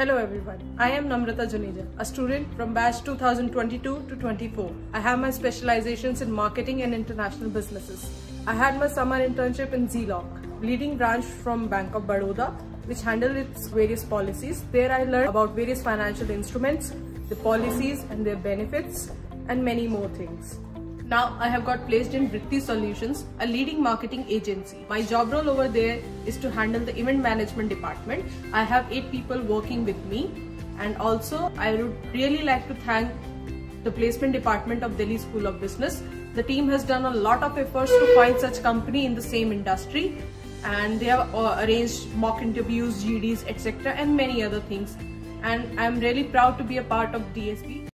Hello everyone, I am Namrata Juneja, a student from batch 2022 to 24. I have my specializations in marketing and international businesses. I had my summer internship in Zlock, leading branch from Bank of Baroda, which handled its various policies. There I learned about various financial instruments, the policies and their benefits, and many more things. Now I have got placed in Vritti Solutions, a leading marketing agency. My job role over there is to handle the event management department. I have eight people working with me and also I would really like to thank the placement department of Delhi School of Business. The team has done a lot of efforts to find such company in the same industry and they have uh, arranged mock interviews, GDs, etc. and many other things. And I'm really proud to be a part of DSB.